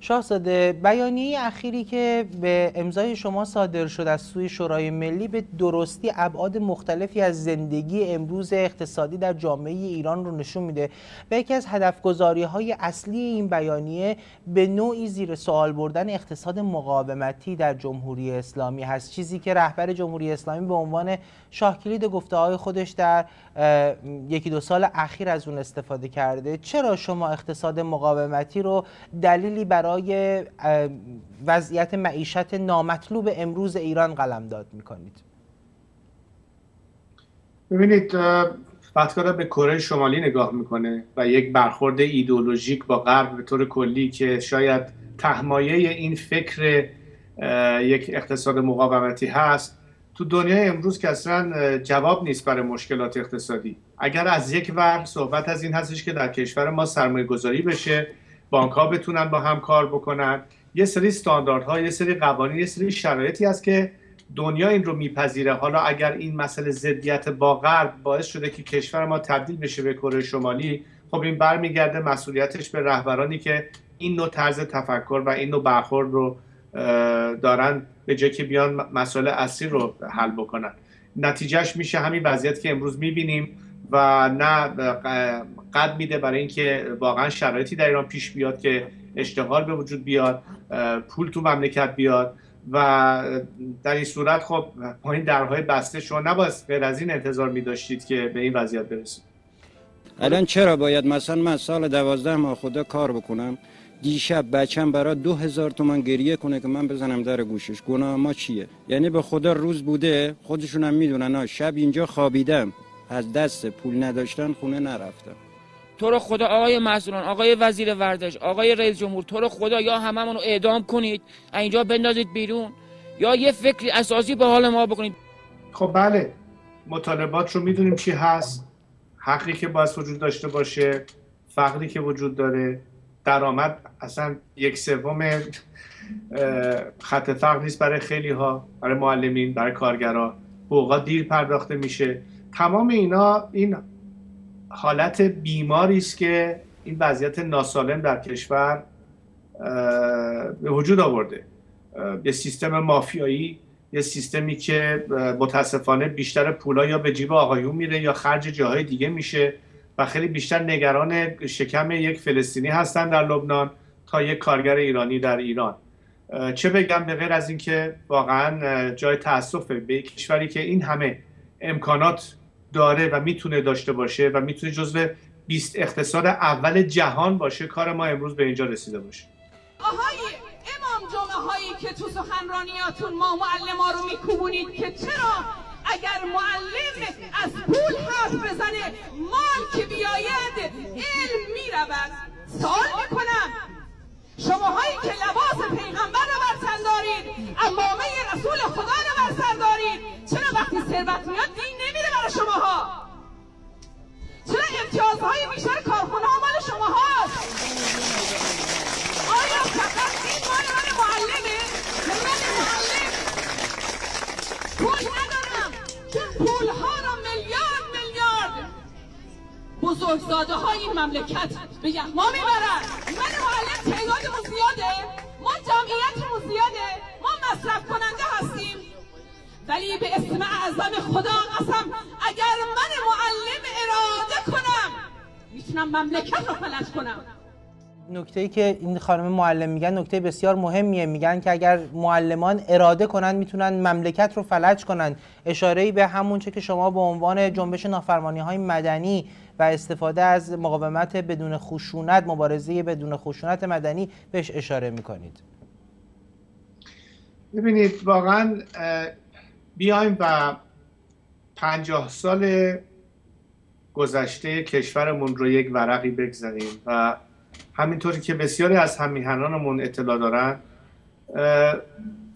شاهزاده بیانیه اخیری که به امضای شما صادر شد از سوی شورای ملی به درستی ابعاد مختلفی از زندگی امروز اقتصادی در جامعه ایران رو نشون میده و یکی از هدفگذاری های اصلی این بیانیه به نوعی زیر سوال بردن اقتصاد مقاومتی در جمهوری اسلامی هست. چیزی که رهبر جمهوری اسلامی به عنوان شاهکلید گفته های خودش در یکی دو سال اخیر از اون استفاده کرده. چرا شما اقتصاد مقاومتی رو دلیلی برای وضعیت معیشت نامطلوب امروز ایران قلمداد می‌کنید؟ ببینید فتکارا به کره شمالی نگاه می‌کنه و یک برخورد ایدولوژیک با غرب به طور کلی که شاید تهمایه این فکر یک اقتصاد مقاومتی هست. تو دنیای امروز که اصلا جواب نیست برای مشکلات اقتصادی. اگر از یک ور صحبت از این هستش که در کشور ما سرمایه گذاری بشه بانک ها بتونن با هم کار بکنن یه سری استانداردها یه سری قوانین یه سری شرایطی هست که دنیا این رو میپذیره. حالا اگر این مسئله ضدیت با غرب باعث شده که کشور ما تبدیل بشه به کره شمالی خب این برمیگرده مسئولیتش به رهبرانی که این نوع طرز تفکر و این نوع برخورد رو دارن به جای که بیان مسئله اصلی رو حل بکنن. نتیجهش میشه همین وضعیت که امروز می‌بینیم و نه قد میده برای اینکه واقعا شرایطی در ایران پیش بیاد که اشتغال به وجود بیاد پول تو مملکت بیاد و در این صورت خب با درهای بسته شما نباید غیر از این انتظار می داشتید که به این وضعیت برسید. الان چرا باید مثلا من سال دوازده ماه خدا کار بکنم؟ دیشب بچم برای دو هزار تومن گریه کنه که من بزنم در گوشش. گناه ما چیه؟ یعنی به خدا روز بوده خودشونم می‌دونن شب اینجا خوابیدم. از دست پول نداشتن خونه نرفتم. تو رو خدا آقای مسئولان آقای وزیر ورزش آقای رئیس جمهور تو رو خدا یا هممون رو اعدام کنید اینجا بندازید بیرون یا یه فکری اساسی به حال ما بکنید. خب بله مطالبات رو می‌دونیم چی هست حقی که باید وجود داشته باشه فقری که وجود داره. درآمد اصلا یک سوم خط فقر نیست برای خیلی ها برای معلمین برای کارگرا. حقوقا دیر پرداخته میشه. تمام اینا این حالت بیماری است که این وضعیت ناسالم در کشور به وجود آورده. یه سیستم مافیایی یه سیستمی که متاسفانه بیشتر پولا یا به جیب آقایون میره یا خرج جاهای دیگه میشه. و خیلی بیشتر نگران شکم یک فلسطینی هستن در لبنان تا یک کارگر ایرانی در ایران. چه بگم به غیر از اینکه واقعا جای تاسفه به کشوری که این همه امکانات داره و می‌تونه داشته باشه و می‌تونه جزو 20 اقتصاد اول جهان باشه کار ما امروز به اینجا رسیده باشه. آهای امام جمعه هایی که تو سخنرانیاتون ما معلم ها رو میکوبونید که چرا اگر معلم از پول حرف بزنه مال که بیاید علم می‌رود. سوال می‌کنم. شماهایی که لباس پیغمبر رو بر دارید امامه رسول خدا رو بر سر دارید چرا وقتی ثروت میاد دین نمیره برای شماها؟ چرا امتیازهای بیشتر کارخونه ها مال شماهاست؟ آیا فقط این مال من معلمه؟ من معلم پول ندارم چون پول ها رو میلیارد میلیارد. بزرگزاده های این مملکت به یغما می‌برن من معلم تعدادمون زیاده. ما جمعیتمون زیاده. ما مصرف کننده هستیم. ولی به اسم اعظم خدا قسم اگر من معلم اراده کنم می‌تونم مملکت رو فلج کنم. نکته ای که این خانم معلم میگن نکته بسیار مهمیه. میگن که اگر معلمان اراده کنن می‌تونن مملکت رو فلج کنن. اشاره ای به همون چه که شما به عنوان جنبش نافرمانی های مدنی و استفاده از مقاومت بدون خشونت مبارزه بدون خشونت مدنی بهش اشاره می‌کنید. ببینید واقعا بیایم و پنجاه سال گذشته کشورمون رو یک ورقی بگذاریم و همینطوری که بسیاری از همیهنانمون اطلاع دارن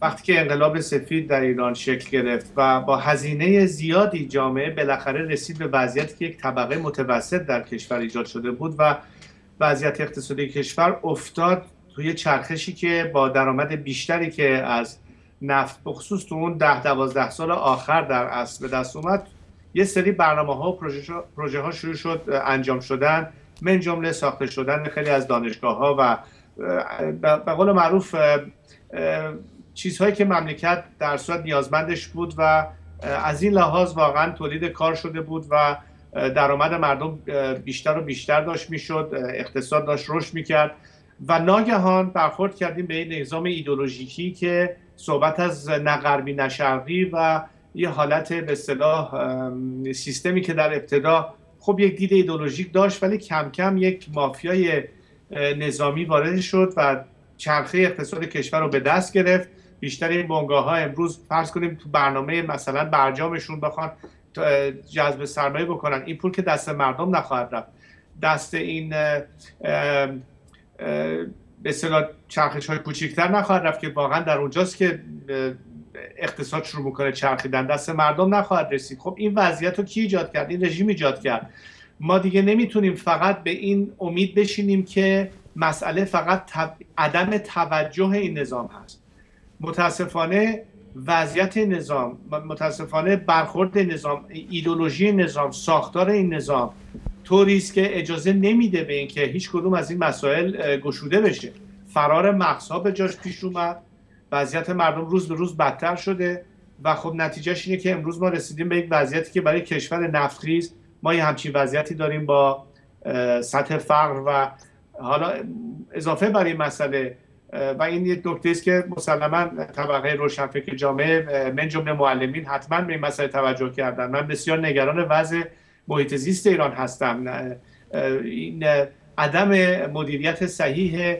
وقتی که انقلاب سفید در ایران شکل گرفت و با هزینه زیادی جامعه بالاخره رسید به وضعیتی که یک طبقه متوسط در کشور ایجاد شده بود و وضعیت اقتصادی کشور افتاد توی چرخشی که با درآمد بیشتری که از نفت بخصوص تو اون ده دوازده سال آخر در اصل به دست اومد یه سری برنامه ها و پروژه ها شروع شد انجام شدن. من جمله ساخته شدن خیلی از دانشگاه ها و به قول معروف چیزهایی که مملکت در صورت نیازمندش بود و از این لحاظ واقعا تولید کار شده بود و درآمد مردم بیشتر و بیشتر داشت می‌شد اقتصاد داشت رشد می‌کرد و ناگهان برخورد کردیم به این نظام ایدولوژیکی که صحبت از نغربی نشرقی و یه حالت به اصطلاح سیستمی که در ابتدا خب یک دید ایدولوژیک داشت ولی کم کم یک مافیای نظامی وارد شد و چرخه اقتصاد کشور رو به دست گرفت. بیشتر این بنگاه ها امروز فرض کنیم تو برنامه مثلا برجامشون بخوان جذب سرمایه بکنن. این پول که دست مردم نخواهد رفت. دست این به اصطلاح چرخش های کوچیکتر نخواهد رفت که واقعا در اونجاست که اقتصاد شروع می‌کنه چرخیدن دست مردم نخواهد رسید. خب این وضعیت رو کی ایجاد کرد؟ این رژیم ایجاد کرد. ما دیگه نمی‌تونیم فقط به این امید بشینیم که مسئله فقط عدم توجه این نظام هست. متاسفانه وضعیت نظام متاسفانه برخورد نظام ایدولوژی نظام ساختار این نظام طوری است که اجازه نمیده به اینکه هیچ کدوم از این مسائل گشوده بشه. فرار مغزها به جاش پیش اومد. وضعیت مردم روز به روز بدتر شده و خب نتیجهش اینه که امروز ما رسیدیم به یک وضعیتی که برای کشور نفتخیز ما یه همچین وضعیتی داریم با سطح فقر و حالا اضافه بر این مسئله و این یک نکته است که مسلما طبقه روشنفکر جامعه من جمله معلمین حتما به این مسئله توجه کردن. من بسیار نگران وضع محیط زیست ایران هستم. این عدم مدیریت صحیح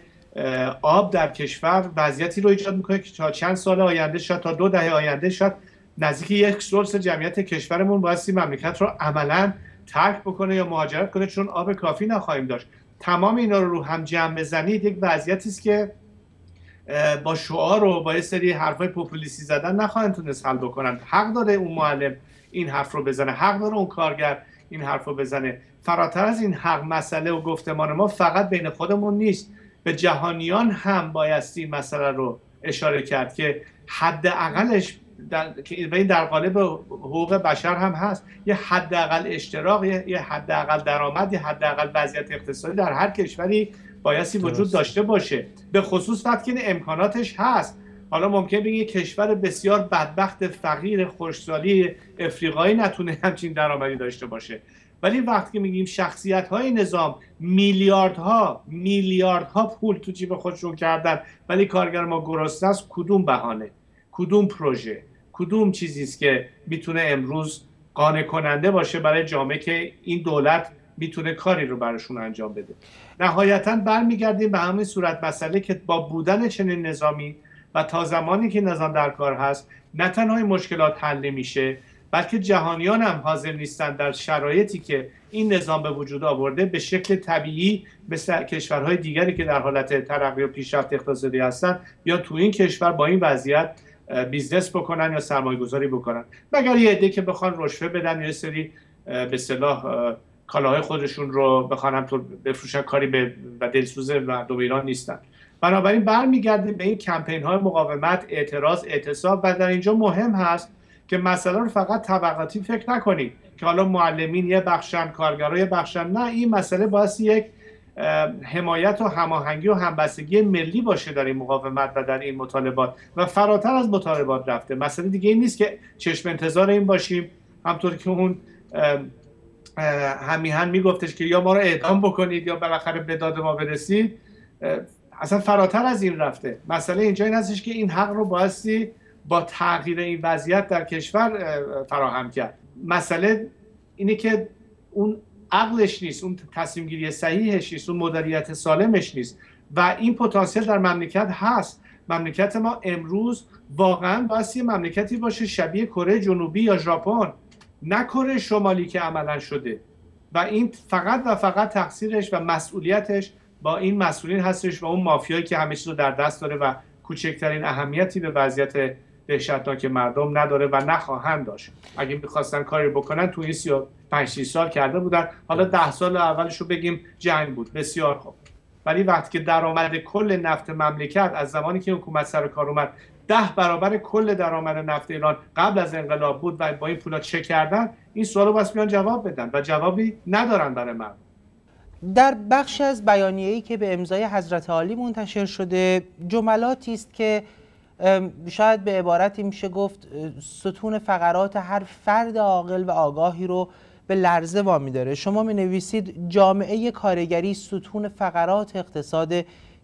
آب در کشور وضعیتی رو ایجاد می‌کنه که تا چند سال آینده شاید تا دو دهه آینده شاید نزدیک یک سلس جمعیت کشورمون بایستی مملکت رو عملا ترک بکنه یا مهاجرت کنه چون آب کافی نخواهیم داشت. تمام اینا رو رو هم جمع بزنید یک وضعیتی است که با شعار و با یه سری حرفای پوپولیستی زدن نخواهند تونست حل بکنن حق داره اون معلم این حرف رو بزنه. حق داره اون کارگر این حرف رو بزنه. فراتر از این حق مسئله و گفتمان ما فقط بین خودمون نیست. به جهانیان هم بایستی مسئله رو اشاره کرد که حداقلش در که این در قالب حقوق بشر هم هست. یه حداقل اشتراک یه حداقل درآمد یه حداقل وضعیت اقتصادی در هر کشوری بایستی وجود داشته باشه. به خصوص وقتی که امکاناتش هست. حالا ممکن بگی کشور بسیار بدبخت فقیر خوشسالی افریقایی نتونه همچین درآمدی داشته باشه. ولی وقتی میگیم شخصیت های نظام میلیاردها میلیاردها پول تو جیب خودشون کردن ولی کارگر ما گرسنه است کدوم بهانه؟ کدوم پروژه؟ کدوم چیزی است که می‌تونه امروز قانع کننده باشه برای جامعه که این دولت می‌تونه کاری رو براشون انجام بده؟ نهایتا برمیگردیم به همین صورت مسئله که با بودن چنین نظامی و تا زمانی که نظام در کار هست نه تنها مشکلات حل نمیشه بلکه جهانیان هم حاضر نیستند در شرایطی که این نظام به وجود آورده به شکل طبیعی مثل کشورهای دیگری که در حالت ترقی و پیشرفت اقتصادی هستند یا تو این کشور با این وضعیت business بکنن یا سرمایه گذاری بکنن. مگر یه عده که بخوان رشوه بدن یا سری به اصطلاح کالاهای خودشون رو بخوانم تو بفروشن کاری به و دلسوز مردم ایران نیستن. بنابراین برمیگردیم به این کمپین های مقاومت اعتراض اعتصاب و در اینجا مهم هست که رو فقط طبقاتی فکر نکنید که حالا معلمین یه بخشن کارگرای یه بخشن. نه این مسئله باید یک حمایت و هماهنگی و همبستگی ملی باشه در این مقاومت و در این مطالبات. و فراتر از مطالبات رفته. مسئله دیگه این نیست که چشم انتظار این باشیم. همطور که اون همیهن میگفتش که یا ما رو اعدام بکنید یا بالاخره به داد ما برسید. اصلا فراتر از این رفته. مسئله اینجا این هستش که این حق رو بایستی با تغییر این وضعیت در کشور فراهم کرد. مسئله اینه که اون عقلش نیست اون تصمیم گیری صحیحش نیست اون مدیریت سالمش نیست. و این پتانسیل در مملکت هست. مملکت ما امروز واقعا باید یه مملکتی باشه شبیه کره جنوبی یا ژاپن. نه کره شمالی که عملا شده. و این فقط و فقط تقصیرش و مسئولیتش با این مسئولین هستش و اون مافیایی که همه رو در دست داره و کوچکترین اهمیتی به وضعیت دهشتناک مردم نداره و نخواهند داشت. اگه می‌خواستن کاری بکنن تو این 35 سال کرده بودن. حالا ده سال اولش رو بگیم جنگ بود. بسیار خوب. ولی وقتی که درآمد کل نفت مملکت از زمانی که حکومت سر کار اومد ده برابر کل درآمد نفت ایران قبل از انقلاب بود و با این پولا چه کردن این سوالو بس میان جواب بدن و جوابی ندارن برای من. در بخش از بیانیه‌ای که به امضای حضرت عالی منتشر شده جملاتی است که شاید به عبارتی میشه گفت ستون فقرات هر فرد عاقل و آگاهی رو به لرزه وامی داره. شما می نویسید جامعه کارگری ستون فقرات اقتصاد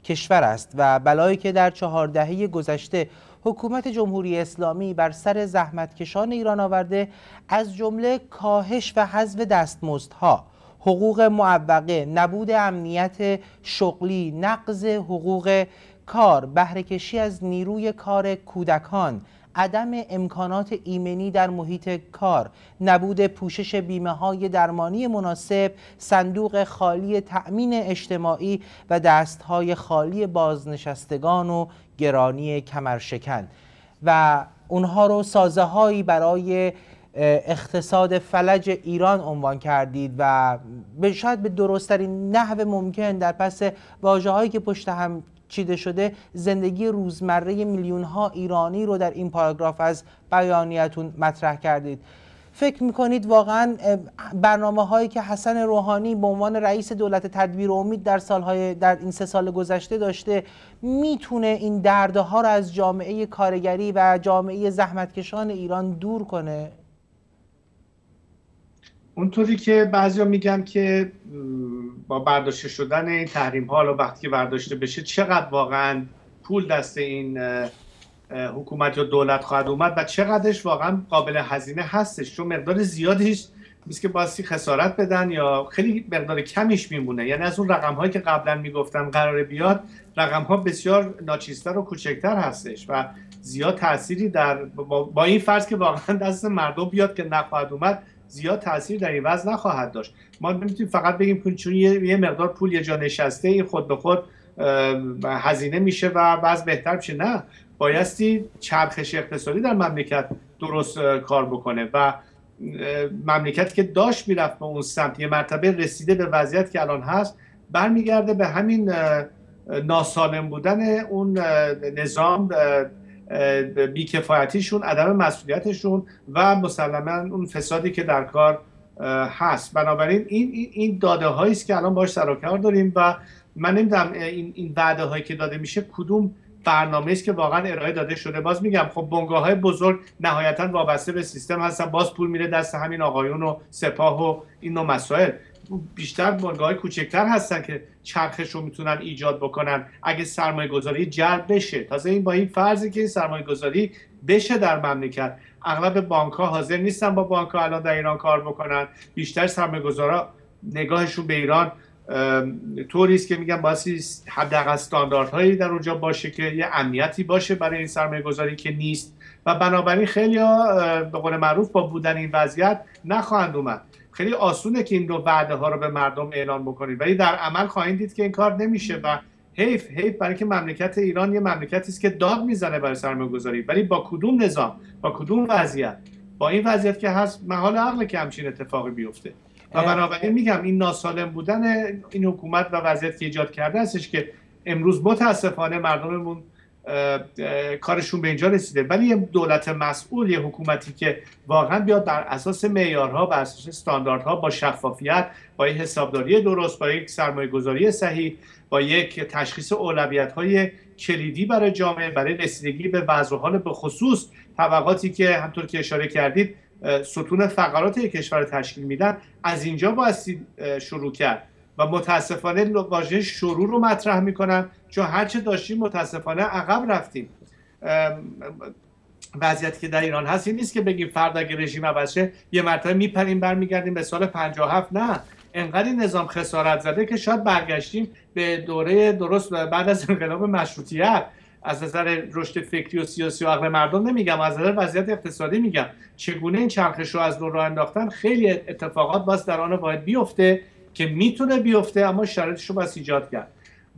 کشور است و بلایی که در چهار دهه گذشته حکومت جمهوری اسلامی بر سر زحمتکشان ایران آورده از جمله کاهش و حذف دستمزدها حقوق معوقه نبود امنیت شغلی نقض حقوق کار بهرهکشی از نیروی کار کودکان عدم امکانات ایمنی در محیط کار نبود پوشش بیمه های درمانی مناسب صندوق خالی تأمین اجتماعی و دست های خالی بازنشستگان و گرانی کمرشکن. و اونها رو سازه هایی برای اقتصاد فلج ایران عنوان کردید و شاید به درستترین نحو ممکن در پس واجه هایی که پشت هم چیده شده زندگی روزمره میلیون ها ایرانی رو در این پاراگراف از بیانیتون مطرح کردید. فکر می‌کنید واقعا برنامه هایی که حسن روحانی به عنوان رئیس دولت تدبیر امید در سالهای در این سه سال گذشته داشته می‌تونه این دردها رو از جامعه کارگری و جامعه زحمتکشان ایران دور کنه؟ اونطوری که بعضیا میگن که با برداشته شدن این تحریم ها و وقتی که برداشته بشه چقدر واقعا پول دست این حکومت یا دولت خواهد اومد و چقدرش واقعا قابل هزینه هستش؟ چون مقدار زیادیش میشه که باسی خسارت بدن یا خیلی مقدار کمیش میمونه. یعنی از اون رقم هایی که قبلا می‌گفتم قرار بیاد رقم ها بسیار ناچیزتر و کوچکتر هستش و زیاد تأثیری در با, این فرض که واقعا دست مردم بیاد که نخواهد اومد زیاد تاثیر در این وضع نخواهد داشت. ما نمی‌تونیم فقط بگیم چون یه مقدار پول یه جا نشسته این خود به خود هزینه میشه و وضع بهتر میشه. نه. بایستی چرخش اقتصادی در مملکت درست کار بکنه و مملکت که داشت می‌رفت به اون سمت یه مرتبه رسیده به وضعیت که الان هست برمیگرده به همین ناسالم بودن اون نظام بیکفایتیشون عدم مسئولیتشون و مسلما اون فسادی که در کار هست. بنابراین این این داده است که الان باش سر کار داریم و من نمی‌دونم این این وعده هایی که داده میشه کدوم برنامه است که واقعا ارائه داده شده. باز میگم خب بنگاه های بزرگ نهایتا وابسته به سیستم هستن. باز پول میره دست همین آقایون و سپاه و این نوع مسائل. بیشتر بنگاه کوچکتر هستن که چرخش رو می‌تونن ایجاد بکنن. اگه سرمایه گذاری جلب بشه. تازه این با این فرضی که این سرمایه گذاری بشه در مملکت. اغلب بانک ها حاضر نیستن با بانک ها الان در ایران کار بکنن. بیشتر سرمایه گذارا نگاهشون به ایران طوری است که میگن باید حداقل استانداردهایی در اونجا باشه که یه امنیتی باشه برای این سرمایه گذاری که نیست. و بنابراین خیلی به قول معروف با بودن این وضعیت نخواهند اومد. خیلی آسونه که این دو وعده ها رو به مردم اعلان بکنید. ولی در عمل خواهید دید که این کار نمیشه و حیف حیف برای که مملکت ایران یه مملکتی است که داد می‌زنه برای سرمایه گذاری ولی با کدوم نظام با کدوم وضعیت؟ با این وضعیت که هست محال عقل که همچین اتفاقی بیفته. و بنابراین میگم این ناسالم بودن این حکومت و وضعیت که ایجاد کرده هستش که امروز متاسفانه مردممون کارشون به اینجا رسیده. ولی یه دولت مسئول یه حکومتی که واقعا بیاد بر اساس معیارها بر اساس استانداردها با شفافیت با یک حسابداری درست با یک سرمایه گذاری صحیح با یک تشخیص اولویت های کلیدی برای جامعه برای رسیدگی به وضع حال به خصوص طبقاتی که همطور که اشاره کردید ستون فقرات کشور تشکیل میدن. از اینجا باید شروع کرد. و متاسفانه واژه شروع رو مطرح می‌کنم چون هرچه داشتیم متاسفانه عقب رفتیم. وضعیتی که در ایران هست این نیست که بگیم فرد اگه رژیم عوض یه مرتبه میپریم برمیگردیم به سال 57 نه. انقدر نظام خسارت زده که شاید برگشتیم به دوره درست بعد از انقلاب مشروطیت. از نظر رشد فکری و سیاسی و عقل مردم نمیگم از نظر وضعیت اقتصادی میگم. چگونه این چرخش رو از دور راه انداختن؟ خیلی اتفاقات باز در آن باید بیفته. که می‌تونه بیفته اما شرایطش رو باید ایجاد کرد.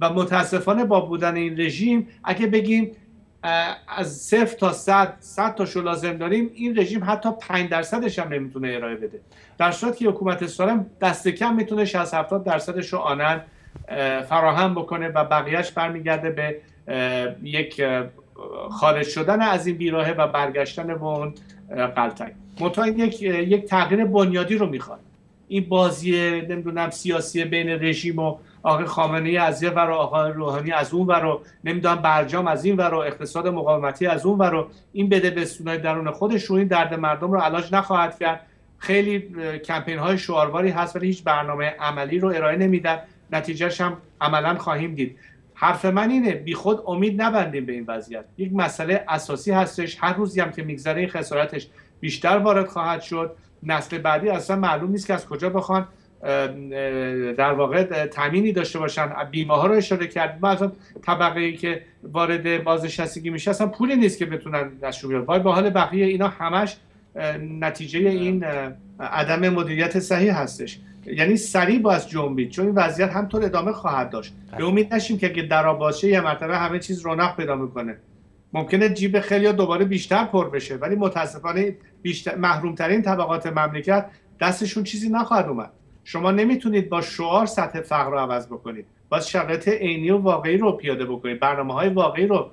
و متاسفانه با بودن این رژیم اگه بگیم از صفر تا صد صد تاشو لازم داریم این رژیم حتی 5 درصدش هم نمی‌تونه ارائه بده. در صورتی که حکومت سالم دست کم می‌تونه 60 70 درصدش رو آنن فراهم بکنه و بقیهش برمیگرده به یک خارج شدن از این بیراهه و برگشتن به اون قلتک. یک یک تغییر بنیادی رو می‌خواد. این بازی نمی‌دونم سیاسی بین رژیم و آقای خامنه ای از یه ور آقای روحانی از اون ور نمی‌دونم برجام از این ور اقتصاد مقاومتی از اون ور این بده به درون خودش رو این درد مردم رو علاج نخواهد کرد. خیلی کمپین های شعارباری هست ولی هیچ برنامه عملی رو ارائه نمیدن. نتیجهش هم عملا خواهیم دید. حرف من اینه بی خود امید نبندیم به این وضعیت. یک مسئله اساسی هستش. هر روزی هم که میگذره این خسارتش بیشتر وارد خواهد شد. نسل بعدی اصلا معلوم نیست که از کجا بخوان در واقع تامینی داشته باشن. بیمه ها رو اشاره کرد. مثلا طبقه ای که وارد بازنشستگی میشه اصلا پولی نیست که بتونن نشون بیارن. وای به حال بقیه اینا همش نتیجه این عدم مدیریت صحیح هستش. یعنی سریع باز جنبید چون این وضعیت همطور ادامه خواهد داشت. به امید نشیم که اگه در باشه یه مرتبه همه چیز رونق پیدا می‌کنه. ممکنه جیب خیلی دوباره بیشتر پر بشه. ولی متاسفانه بیشتر محرومترین طبقات مملکت دستشون چیزی نخواهد اومد. شما نمی‌تونید با شعار سطح فقر رو عوض بکنید. باز شرایط عینی و واقعی رو پیاده بکنید. برنامه های واقعی رو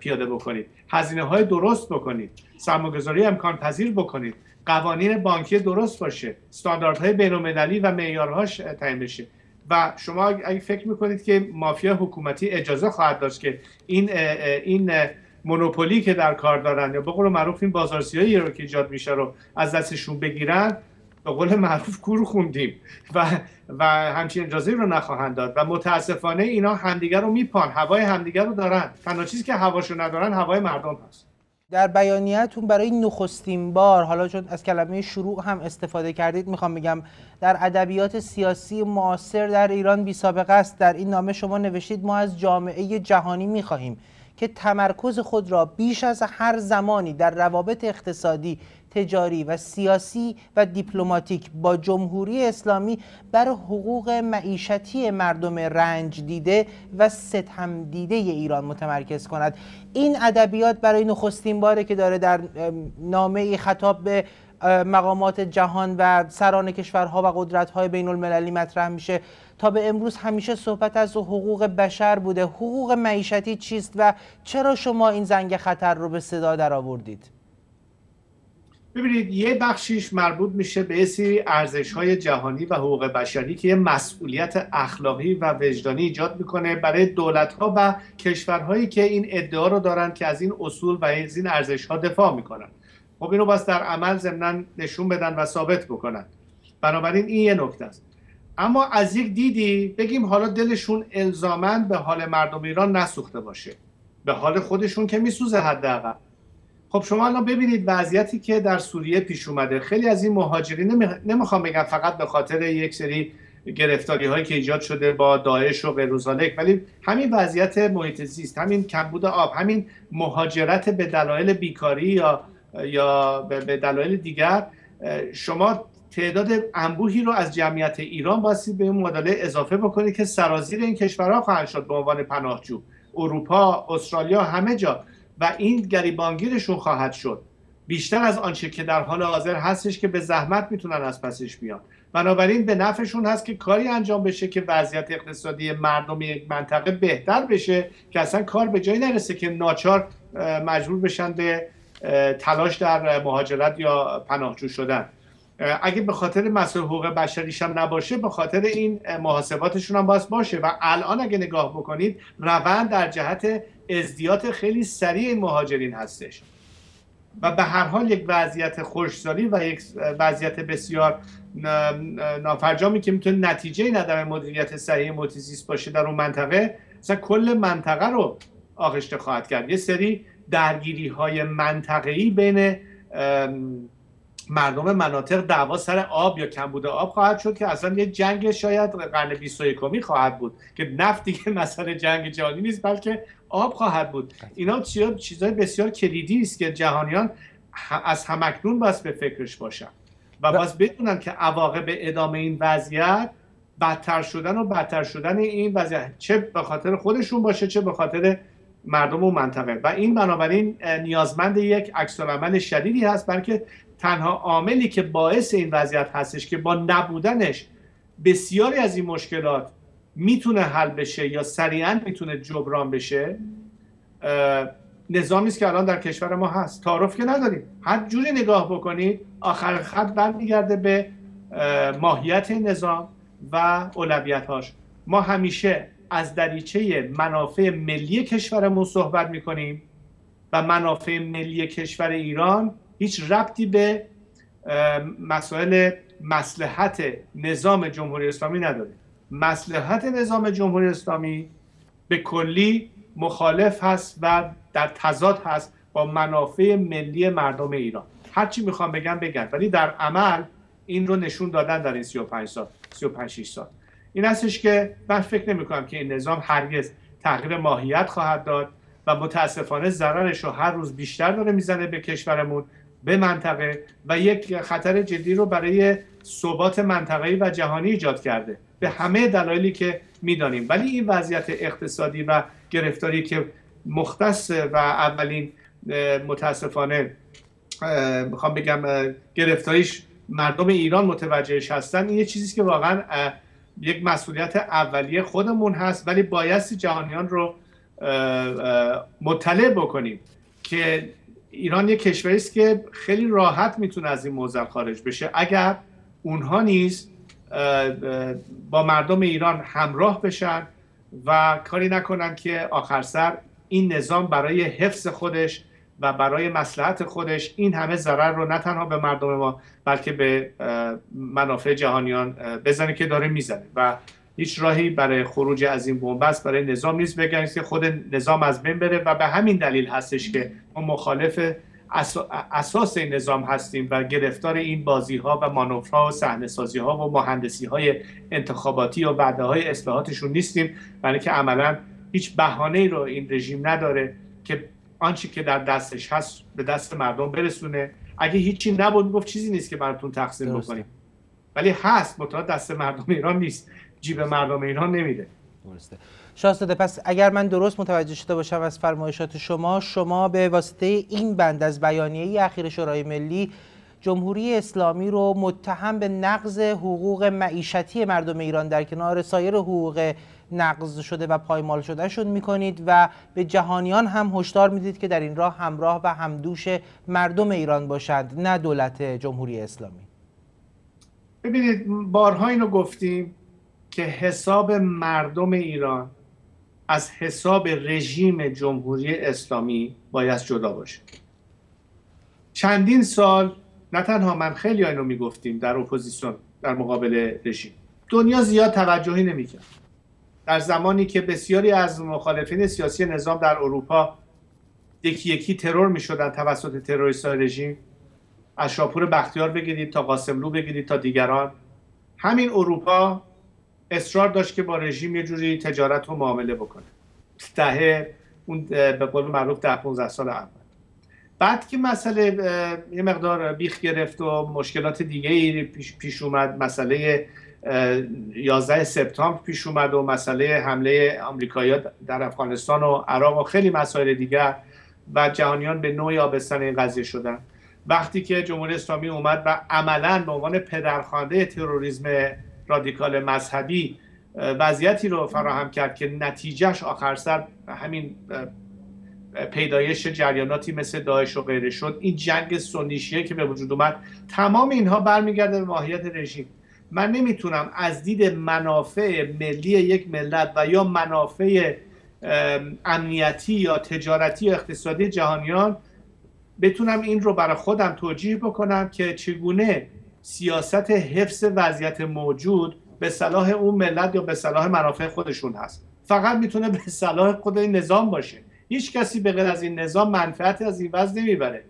پیاده بکنید. هزینه های درست بکنید. سرمایه‌گذاری امکان پذیر بکنید. قوانین بانکی درست باشه. استانداردهای بین‌المللی و معیارهاش تعیین بشه. و شما اگه فکر می‌کنید که مافیا حکومتی اجازه خواهد داشت که این این مونوپولی که در کار دارن یا به قول معروف این بازارسیایی رو که ایجاد میشه رو از دستشون بگیرن به قول معروف کور خوندیم و و همچین اجازه رو نخواهند داد. و متاسفانه اینا همدیگر رو میپان هوای همدیگر رو دارن. تنها چیزی که هواشو ندارن هوای مردم هست. در بیانیتون برای نخستین بار حالا چون از کلمه شروع هم استفاده کردید می‌خوام بگم در ادبیات سیاسی معاصر در ایران بی سابقه است. در این نامه شما نوشتید ما از جامعه جهانی می‌خواهیم. که تمرکز خود را بیش از هر زمانی در روابط اقتصادی تجاری و سیاسی و دیپلماتیک با جمهوری اسلامی بر حقوق معیشتی مردم رنج دیده و ستم دیده ایران متمرکز کند. این ادبیات برای نخستین باره که داره در نامه خطاب به مقامات جهان و سران کشورها و قدرت‌های بین المللی مطرح میشه. تا به امروز همیشه صحبت از حقوق بشر بوده. حقوق معیشتی چیست و چرا شما این زنگ خطر رو به صدا در آوردید؟ ببینید یه بخشیش مربوط میشه به سری ارزش های جهانی و حقوق بشری که یه مسئولیت اخلاقی و وجدانی ایجاد می‌کنه برای دولت ها و کشورهایی که این ادعا رو دارن که از این اصول و از این ارزش ها دفاع می‌کنن. خب اینو باز در عمل ضمنا نشون بدن و ثابت بکنن. بنابراین این یه نکته است. اما از یک دیدی بگیم حالا دلشون الزامن به حال مردم ایران نسوخته باشه. به حال خودشون که میسوزه حداقل. خب شما الان ببینید وضعیتی که در سوریه پیش اومده. خیلی از این مهاجرین نمی‌خوام بگم فقط به خاطر یک سری گرفتاری هایی که ایجاد شده با داعش و غیرزالک ولی همین وضعیت محیط زیست همین کمبود آب همین مهاجرت به دلایل بیکاری یا یا به دلایل دیگر شما تعداد انبوهی رو از جمعیت ایران باسید به این مدل اضافه بکنید که سرازیر این کشورها خواهند شد به عنوان پناهجو. اروپا استرالیا همه جا. و این گریبانگیرشون خواهد شد. بیشتر از آنچه که در حال حاضر هستش که به زحمت می‌تونن از پسش بیان. بنابراین به نفعشون هست که کاری انجام بشه که وضعیت اقتصادی مردم یک منطقه بهتر بشه که اصلا کار به جایی نرسه که ناچار مجبور بشن به تلاش در مهاجرت یا پناهجو شدن. اگه به خاطر مسئله حقوق بشریش هم نباشه به خاطر این محاسباتشون هم باز باشه و الان اگه نگاه بکنید روند در جهت ازدیات خیلی سریع این مهاجرین هستش. و به هر حال یک وضعیت خوشسالی و یک وضعیت بسیار نافرجامی که می‌تونه نتیجه نداره مدیریت صحیح موتیزیس باشه در اون منطقه مثلا کل منطقه رو آغشته خواهد کرد. یه سری درگیری های منطقه‌ای بین مردم مناطق دعوا سر آب یا کمبود آب خواهد شد که اصلا یه جنگ شاید قرن 21 خواهد بود. که نفت دیگه مسئله جنگ جهانی نیست بلکه آب خواهد بود. اینا چیزهای بسیار کلیدی است که جهانیان از همکنون باید به فکرش باشن و باز بدونن که عواقب ادامه این وضعیت بدتر شدن و بدتر شدن این وضعیت چه به خاطر خودشون باشه چه به خاطر مردم و منطقه. و این بنابراین نیازمند یک عکس شدیدی هست بلکه تنها عاملی که باعث این وضعیت هستش که با نبودنش بسیاری از این مشکلات می‌تونه حل بشه یا سریعا می‌تونه جبران بشه نظامی است که الان در کشور ما هست. تعارف که نداریم. هر جوری نگاه بکنید آخر خط برمیگرده به ماهیت نظام و اولویتاش ما همیشه از دریچه منافع ملی کشورمون صحبت می‌کنیم و منافع ملی کشور ایران هیچ ربطی به مسائل مسلحت نظام جمهوری اسلامی نداره. مسلحت نظام جمهوری اسلامی به کلی مخالف هست و در تضاد هست با منافع ملی مردم ایران. هرچی می‌خوام بگم بگم ولی در عمل این رو نشون دادن در این 35 سال 35 سال. این هستش که من فکر نمی کنم که این نظام هرگز تغییر ماهیت خواهد داد و متاسفانه ضررش رو هر روز بیشتر داره می‌زنه به کشورمون به منطقه و یک خطر جدی رو برای ثبات منطقه‌ای و جهانی ایجاد کرده به همه دلایلی که می‌دانیم. ولی این وضعیت اقتصادی و گرفتاری که مختص و اولین متاسفانه می‌خوام بگم گرفتاریش مردم ایران متوجهش هستن این یه چیزی که واقعا یک مسئولیت اولیه خودمون هست ولی بایستی جهانیان رو مطلع بکنیم که ایران یک کشوری است که خیلی راحت می‌تونه از این موزل خارج بشه. اگر اونها نیز با مردم ایران همراه بشن و کاری نکنن که آخر سر این نظام برای حفظ خودش و برای مسلحت خودش این همه ضرر رو نه تنها به مردم ما بلکه به منافع جهانیان بزنه که داره می‌زنه. و هیچ راهی برای خروج از این بنبست برای نظام نیست بگنید که خود نظام از بین بره و به همین دلیل هستش که ما مخالف اساس این نظام هستیم و گرفتار این بازی ها و مانورها و صحنه ها و مهندسی های انتخاباتی و وعده های اصلاحاتشون نیستیم. برای که عملا هیچ بهانه رو این رژیم نداره که آنچه که در دستش هست به دست مردم برسونه. اگه هیچی نبود گفت چیزی نیست که براتون تقسیم بکنیم. ولی هست متأ دست مردم ایران نیست. جیب مردم ایران نمیده درسته. شاهزاده پس اگر من درست متوجه شده باشم از فرمایشات شما شما به واسطه این بند از بیانیه اخیر شورای ملی جمهوری اسلامی رو متهم به نقض حقوق معیشتی مردم ایران در کنار سایر حقوق نقض شده و پایمال شده شون می‌کنید و به جهانیان هم هشدار می‌دید که در این راه همراه و همدوش مردم ایران باشند نه دولت جمهوری اسلامی. ببینید بارها اینو گفتیم که حساب مردم ایران از حساب رژیم جمهوری اسلامی باید جدا باشه. چندین سال نه تنها من خیلی اینو می‌گفتیم در اپوزیسیون در مقابل رژیم. دنیا زیاد توجهی نمی‌کرد. در زمانی که بسیاری از مخالفین سیاسی نظام در اروپا یکی یکی ترور می شدن توسط تروریست رژیم از شاپور بختیار بگیرید تا قاسملو بگیرید تا دیگران. همین اروپا اصرار داشت که با رژیم یه جوری تجارت و معامله بکنه. دهه اون به قول معروف ده 15 سال اول. بعد که مسئله یه مقدار بیخ گرفت و مشکلات دیگه ای پیش, پیش اومد مسئله 11 سپتامبر پیش اومد و مسئله حمله آمریکایی در افغانستان و عراق و خیلی مسائل دیگر و جهانیان به نوعی آبستن این قضیه شدن. وقتی که جمهوری اسلامی اومد و عملا به عنوان پدرخوانده تروریسم رادیکال مذهبی وضعیتی رو فراهم کرد که نتیجهش آخر سر همین پیدایش جریاناتی مثل داعش و غیره شد. این جنگ سنیشیه که به وجود اومد تمام اینها برمیگرده به ماهیت رژیم. من نمی‌تونم از دید منافع ملی یک ملت و یا منافع امنیتی یا تجارتی یا اقتصادی جهانیان بتونم این رو برای خودم توجیه بکنم که چگونه سیاست حفظ وضعیت موجود به صلاح اون ملت یا به صلاح منافع خودشون هست. فقط می‌تونه به صلاح خود این نظام باشه. هیچ کسی به غیر از این نظام منفعت از این وضع نمی‌بره.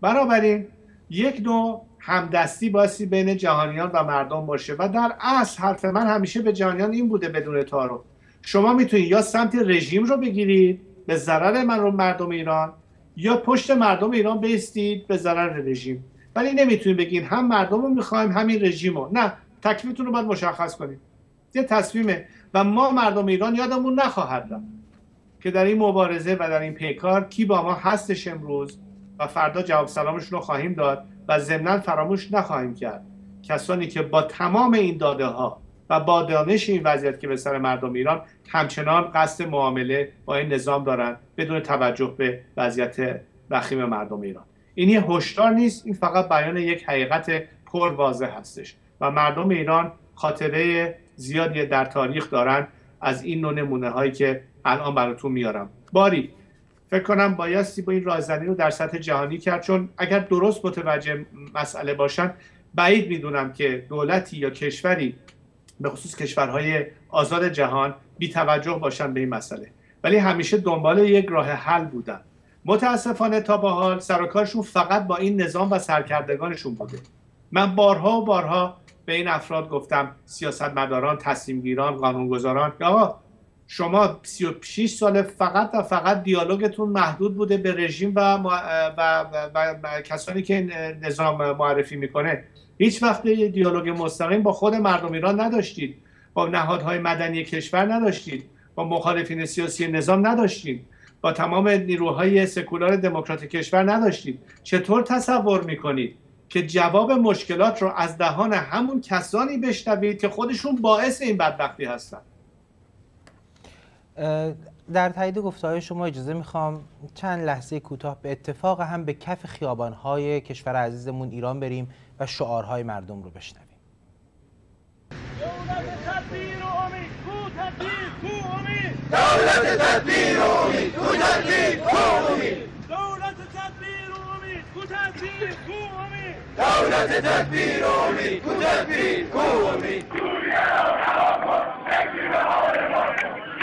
بنابراین یک نوع همدستی باسی بین جهانیان و مردم باشه و در اصل حرف من همیشه به جهانیان این بوده بدون تعارف شما می‌تونید یا سمت رژیم رو بگیرید به ضرر من رو مردم ایران یا پشت مردم ایران بیستید به ضرر رژیم. ولی نمی‌تونید بگین هم مردم رو می‌خوایم همین رژیم رو. نه تکلیفتون رو باید مشخص کنید یه تصمیمه. و ما مردم ایران یادمون نخواهد رفت که در این مبارزه و در این پیکار کی با ما هستش امروز و فردا جواب سلامشون رو خواهیم داد. و ضمنا فراموش نخواهیم کرد. کسانی که با تمام این داده ها و با دانش این وضعیت که به سر مردم ایران همچنان قصد معامله با این نظام دارند بدون توجه به وضعیت وخیم مردم ایران. این یه هشدار نیست این فقط بیان یک حقیقت پر واضح هستش و مردم ایران خاطره زیادی در تاریخ دارن از این نوع نمونه هایی که الان براتون میارم. باری فکر کنم بایستی با این رازنی رو در سطح جهانی کرد چون اگر درست متوجه مسئله باشن بعید می‌دونم که دولتی یا کشوری به خصوص کشورهای آزاد جهان بی توجه باشن به این مسئله. ولی همیشه دنبال یک راه حل بودن. متاسفانه تا به حال سرکارشون فقط با این نظام و سرکردگانشون بوده. من بارها و بارها به این افراد گفتم سیاستمداران تصمیمگیران قانونگذاران که آقا شما 36 سال فقط و فقط دیالوگتون محدود بوده به رژیم و, و, و, و, و کسانی که نظام معرفی می‌کنه. هیچ وقت دیالوگ مستقیم با خود مردم ایران نداشتید. با نهادهای مدنی کشور نداشتید. با مخالفین سیاسی نظام نداشتید. با تمام نیروهای سکولار دموکرات کشور نداشتید. چطور تصور می‌کنید که جواب مشکلات رو از دهان همون کسانی بشنوید که خودشون باعث این بدبختی هستن؟ در تایید گفته شما اجازه می‌خوام چند لحظه کوتاه به اتفاق هم به کف خیابانهای کشور عزیزمون ایران بریم و شعارهای مردم رو بشنویم. دولت تدبیر و امید کو تدبیر کو امید. دولت تدبیر و امید کو تدبیر کو امید. دولت تدبیر و امید کو تدبیر کو امید. دولت تدبیر و امید کو تدبیر کو امید.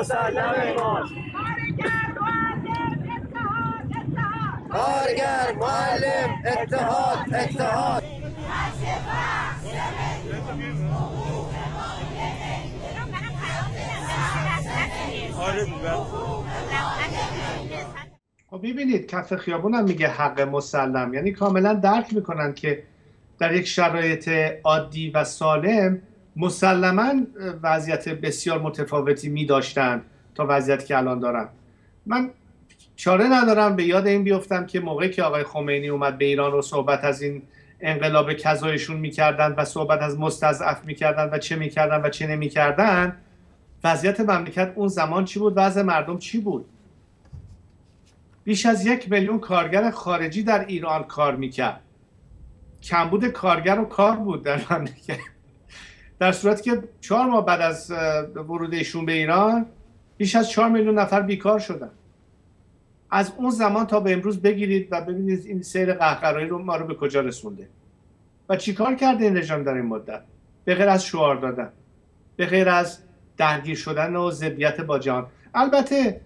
مسلم ماست کارگر معلم اتحاد اتحاد خب ببینید کف خیابون هم میگه حق مسلم. یعنی کاملا درک می‌کنن که در یک شرایط عادی و سالم مسلما وضعیت بسیار متفاوتی می داشتن تا وضعیت که الان دارن. من چاره ندارم به یاد این بیفتم که موقعی که آقای خمینی اومد به ایران و صحبت از این انقلاب کذایشون می‌کردن و صحبت از مستضعف می‌کردن و چه می‌کردن و چه نمی‌کردن وضعیت مملکت اون زمان چی بود؟ وضع مردم چی بود؟ بیش از یک میلیون کارگر خارجی در ایران کار می‌کرد. کمبود کارگر و کار بود در مملکت. در صورتی که چهار ماه بعد از ورود ایشون به ایران بیش از چهار میلیون نفر بیکار شدن. از اون زمان تا به امروز بگیرید و ببینید این سیر قهقرایی رو ما رو به کجا رسونده. و چیکار کرده این رژیم در این مدت؟ به غیر از شعار دادن به غیر از درگیر شدن و ضدیت با جان البته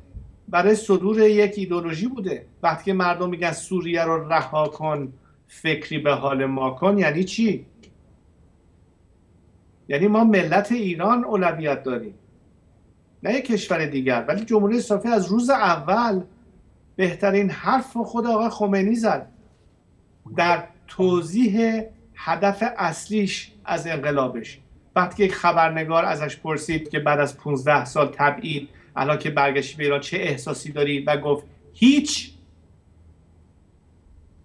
برای صدور یک ایدولوژی بوده. وقتی مردم میگن سوریه رو رها کن فکری به حال ما کن یعنی چی؟ یعنی ما ملت ایران اولویت داریم. نه یک کشور دیگر ولی جمهوری اسلامی از روز اول بهترین حرف خود آقای خمینی زد. در توضیح هدف اصلیش از انقلابش. وقتی که یک خبرنگار ازش پرسید که بعد از 15 سال تبعید الان که برگشتی به ایران چه احساسی داری؟ و گفت هیچ.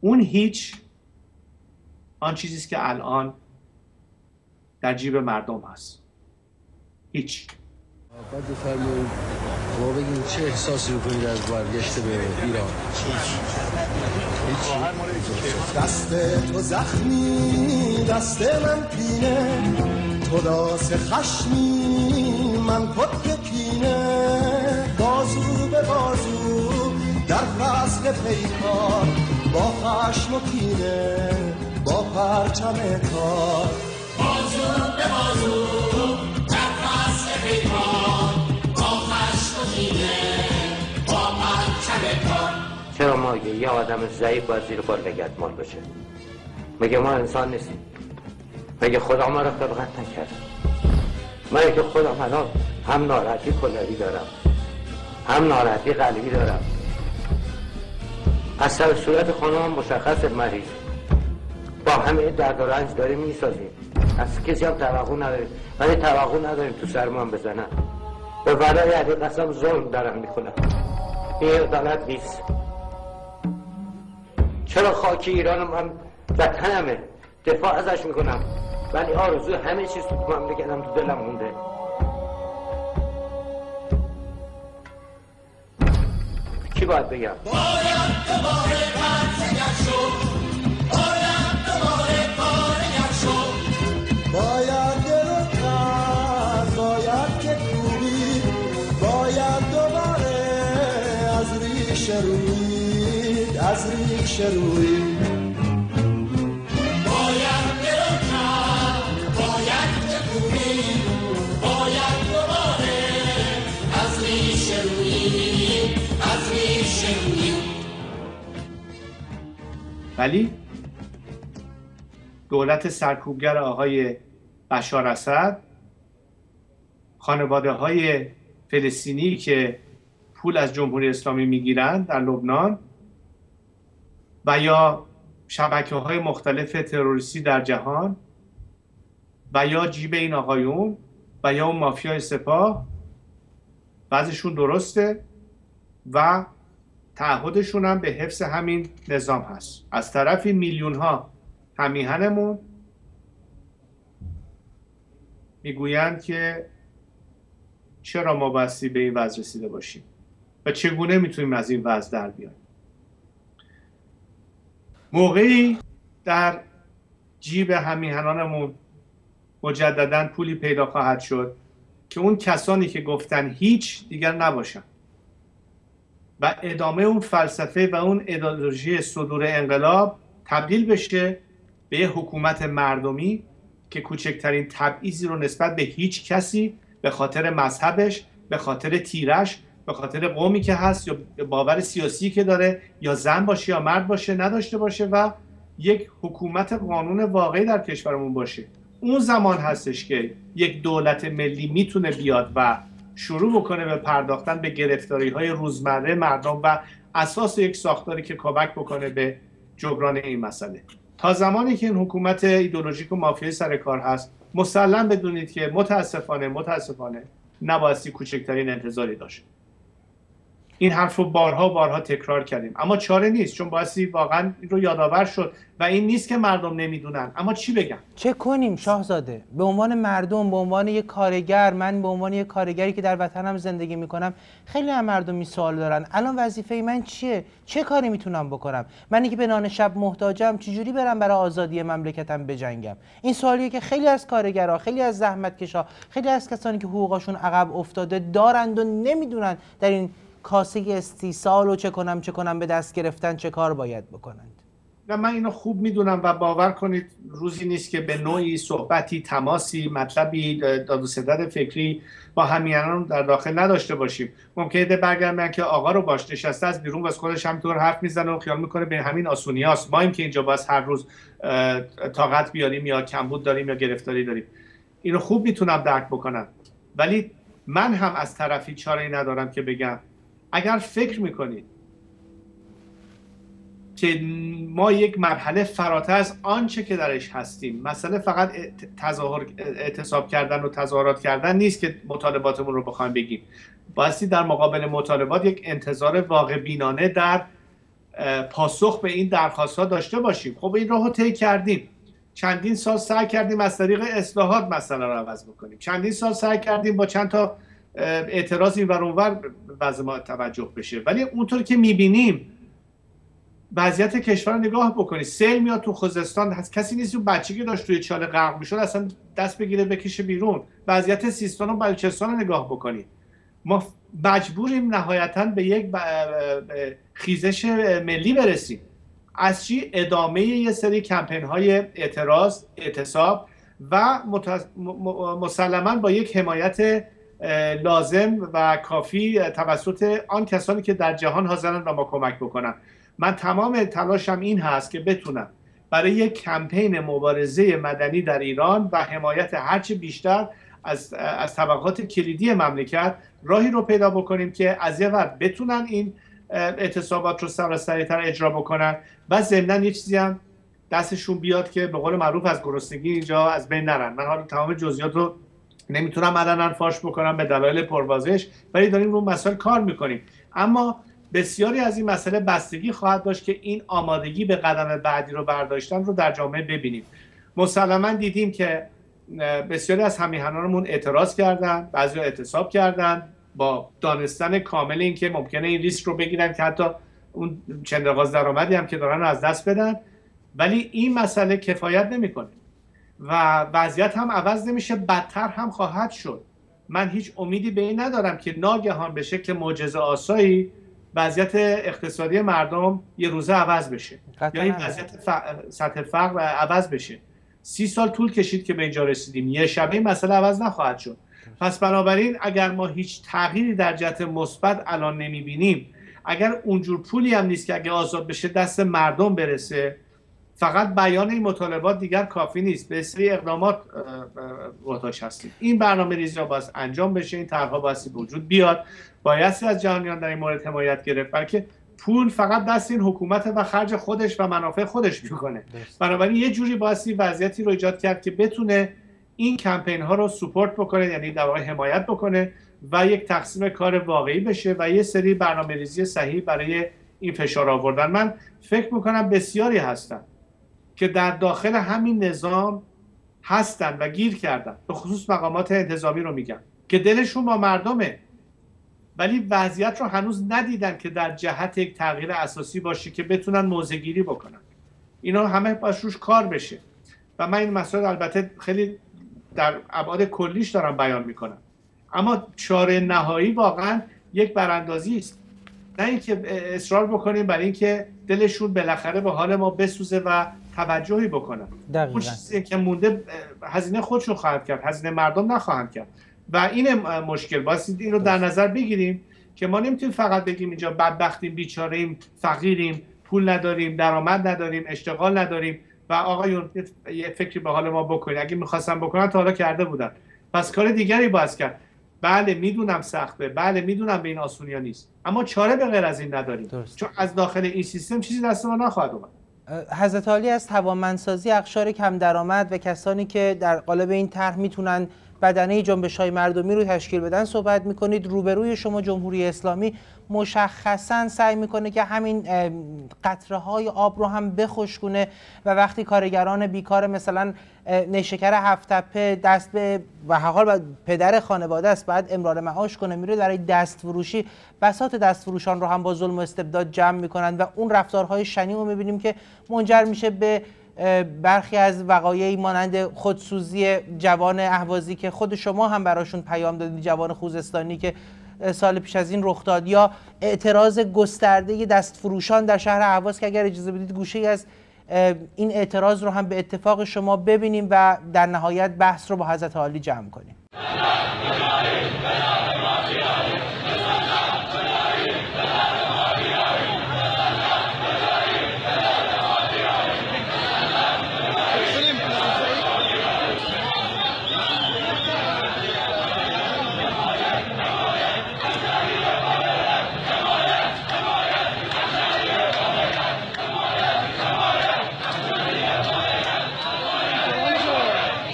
اون هیچ آن چیزی که الان در جیب مردم هست. هیچ. بعد بفرمایید. شما بگین چه احساسی می‌کنید از برگشت به ایران؟ دست تو زخمی دست من پینه. تو داس خشمی من خود کینه. بازو به بازو در فصل پیکار. با خشم و کینه با پرچم کار. چرا ما یه آدم ضعیف باید زیر بار بگردمان باشه مگه ما انسان نیستیم؟ مگه خدا ما را خلقت نکرد؟ من که خودم الان هم ناراحتی کلوی دارم هم ناراحتی قلبی دارم. از سر صورت خانم مشخص مریض. با همه درد و رنج داریم می‌سازیم. از کسی هم توقع نداریم ولی توقع نداریم تو سرمان بزنن به ولای علی قسم ظلم دارم می‌کنم این عدالت نیست چرا خاک ایران من وطنمه دفاع ازش می‌کنم ولی آرزوی همه چیز تو مملکتم تو دلم مونده کی باید بگم باید دوباره برزگر شد باید باید باید دوباره از ریش از ریش روید ولی دولت سرکوبگر آقای بشار اسد خانواده های فلسطینی که پول از جمهوری اسلامی می‌گیرند در لبنان و یا شبکه های مختلف تروریستی در جهان و یا جیب این آقایون و یا اون مافیای سپاه. بعضشون درسته و تعهدشون هم به حفظ همین نظام هست. از طرفی میلیون ها همیهنمون می‌گویند که چرا ما بستی به این وضع رسیده باشیم و چگونه می‌تونیم از این وضع در بیایم. موقعی در جیب همیهنانمون مجددا پولی پیدا خواهد شد که اون کسانی که گفتن هیچ دیگر نباشن. و ادامه اون فلسفه و اون ایدئولوژی صدور انقلاب تبدیل بشه به یه حکومت مردمی که کوچکترین تبعیضی رو نسبت به هیچ کسی به خاطر مذهبش به خاطر تیرش به خاطر قومی که هست یا باور سیاسی که داره یا زن باشه یا مرد باشه نداشته باشه و یک حکومت قانون واقعی در کشورمون باشه. اون زمان هستش که یک دولت ملی می‌تونه بیاد و شروع بکنه به پرداختن به گرفتاری های روزمره مردم و اساس یک ساختاری که کمک بکنه به جبران این مسئله. تا زمانی که این حکومت ایدولوژیک و مافیای سر کار هست مسلم بدونید که متاسفانه متاسفانه نبایستی کوچکترین انتظاری داشت. این حرف رو بارها بارها تکرار کردیم. اما چاره نیست چون بایستی واقعا این رو یادآور شد و این نیست که مردم نمی‌دونن. اما چی بگم؟ چه کنیم شاهزاده؟ به عنوان مردم به عنوان یک کارگر من به عنوان یک کارگری که در وطنم زندگی می‌کنم خیلی هم مردم می سوال دارن. الان وظیفه من چیه؟ چه کاری می‌تونم بکنم؟ منی که به نان شب محتاجم چجوری برم برای آزادی مملکتم بجنگم؟ این سوالیه که خیلی از کارگرها خیلی از زحمتکشا خیلی از کسانی که حقوقشون عقب افتاده دارند و نمی‌دونن در این کاسه استیصال و چه کنم چه کنم به دست گرفتن چه کار باید بکنند؟ نه من اینو خوب می‌دونم و باور کنید روزی نیست که به نوعی صحبتی تماسی مطلبی داد و فکری با همیانان در داخل نداشته باشیم. ممکنه برگردن که آقا رو باش نشسته از بیرون از خودش همینطور حرف می‌زنه و خیال می‌کنه به همین آسونی هاست. ما این که اینجا باز هر روز طاقت بیاریم یا کمبود داریم یا گرفتاری داریم. اینو خوب می‌تونم درک بکنم. ولی من هم از طرفی چاره ندارم که بگم. اگر فکر می‌کنید که ما یک مرحله فراتر از آنچه که درش هستیم مسئله فقط تظاهر اعتصاب کردن و تظاهرات کردن نیست که مطالباتمون رو بخوایم بگیم. بایستی در مقابل مطالبات یک انتظار واقع بینانه در پاسخ به این درخواست ها داشته باشیم. خب این راهو طی کردیم. چندین سال سعی کردیم از طریق اصلاحات مسئله رو عوض بکنیم. چندین سال سعی کردیم با چند تا اعتراض این ور اونور وضع ما توجه بشه. ولی اونطور که می‌بینیم وضعیت کشور رو نگاه بکنید. سیل میاد تو خوزستان هست کسی نیست اون بچگی داشت توی چاله غرق می‌شد اصلا دست بگیره بکشه بیرون. وضعیت سیستان و بلوچستان رو نگاه بکنید. ما مجبوریم نهایتا به یک خیزش ملی برسیم. از چی؟ ادامه یه سری کمپین های اعتراض اعتصاب و مسلما با یک حمایت لازم و کافی توسط آن کسانی که در جهان حاضرن و ما کمک بکنن. من تمام تلاشم این هست که بتونم برای یک کمپین مبارزه مدنی در ایران و حمایت هرچه بیشتر از, از طبقات کلیدی مملکت راهی رو پیدا بکنیم که از یه ور بتونن این اعتصابات رو سر سریعتر اجرا بکنن و ضمنا یه چیزی هم دستشون بیاد که به قول معروف از گرسنگی اینجا از بین نرن. من حالا تمام جزئیات رو نمی‌تونم علنا فاش بکنم به دلایل پروازش ولی داریم رو مسائل کار می‌کنیم. اما بسیاری از این مسئله بستگی خواهد داشت که این آمادگی به قدم بعدی رو برداشتن رو در جامعه ببینیم. مسلما دیدیم که بسیاری از همیهنانمون اعتراض کردن بعضی اعتصاب کردن با دانستن کامل اینکه ممکنه این ریسک رو بگیرن که حتی اون چندرغاز درآمدی هم که دارن از دست بدن. ولی این مسئله کفایت نمی‌کنه. و وضعیت هم عوض نمیشه بدتر هم خواهد شد. من هیچ امیدی به این ندارم که ناگهان به شکل معجزه آسایی وضعیت اقتصادی مردم یه روزه عوض بشه. یا این وضعیت سطح فقر عوض بشه. سی سال طول کشید که به اینجا رسیدیم. یه شبه این مسئله عوض نخواهد شد. پس بنابراین اگر ما هیچ تغییری در جهت مثبت الان نمی‌بینیم اگر اونجور پولی هم نیست که اگه آزاد بشه دست مردم برسه فقط بیان این مطالبات دیگر کافی نیست. به سری اقدامات محتاج هستیم. این برنامه ریزی را باید انجام بشه این طرحها باید وجود بیاد. بایستی از جهانیان در این مورد حمایت گرفت. بلکه پول فقط دست این حکومت و خرج خودش و منافع خودش می‌کنه. بنابراین یه جوری بایستی وضعیتی رو ایجاد کرد که بتونه این کمپین ها رو سپورت بکنه یعنی در واقع حمایت بکنه و یک تقسیم کار واقعی بشه و یه سری برنامه ریزی صحیح برای این فشار آوردن. من فکر می‌کنم بسیاری هستن. که در داخل همین نظام هستن و گیر کردن. به خصوص مقامات انتظامی رو میگم. که دلشون با مردمه. ولی وضعیت رو هنوز ندیدن که در جهت یک تغییر اساسی باشه که بتونن موزگیری بکنن. اینا همه باش روش کار بشه. و من این مسائل البته خیلی در ابعاد کلیش دارم بیان می‌کنم. اما چاره نهایی واقعا یک براندازی است. نه اینکه اصرار بکنیم برای اینکه دلشون بالاخره به حال ما بسوزه و توجهی بکنن اون چیزی که مونده هزینه خودشون خواهد کرد هزینه مردم نخواهند کرد. و این مشکل باسید این رو در نظر بگیریم که ما نمی‌تونیم فقط بگیم اینجا بدبختیم بیچارهیم فقیریم پول نداریم درآمد نداریم اشتغال نداریم و آقایون یه فکری به حال ما بکنید. اگه می‌خواستم بکنن تا حالا کرده بودن. پس کار دیگری باید کرد. بله می‌دونم سخته. بله می‌دونم به این آسونیا نیست. اما چاره به غیر از این نداریم. چون از داخل این سیستم چیزی دست ما نخواهد اومد. حضرت عالی از توانمندسازی اقشار کم درآمد و کسانی که در قالب این طرح می‌تونن بدنه جنبش های مردمی رو تشکیل بدن صحبت می‌کنید. روبروی شما جمهوری اسلامی مشخصا سعی می‌کنه که همین قطره های آب رو هم بخشکونه و وقتی کارگران بیکار مثلا نیشکر هفتپه دست به و حال پدر خانواده است بعد امرار معاش کنه میره برای دست فروشی بسات دست فروشان رو هم با ظلم و استبداد جمع می‌کنن و اون رفتارهای شنی رو می‌بینیم که منجر میشه به برخی از وقایعی مانند خودسوزی جوان اهوازی که خود شما هم براشون پیام دادید جوان خوزستانی که سال پیش از این رخ داد یا اعتراض گسترده دست فروشان در شهر اهواز که اگر اجازه بدید گوشه از این اعتراض رو هم به اتفاق شما ببینیم و در نهایت بحث رو با حضرت عالی جمع کنیم.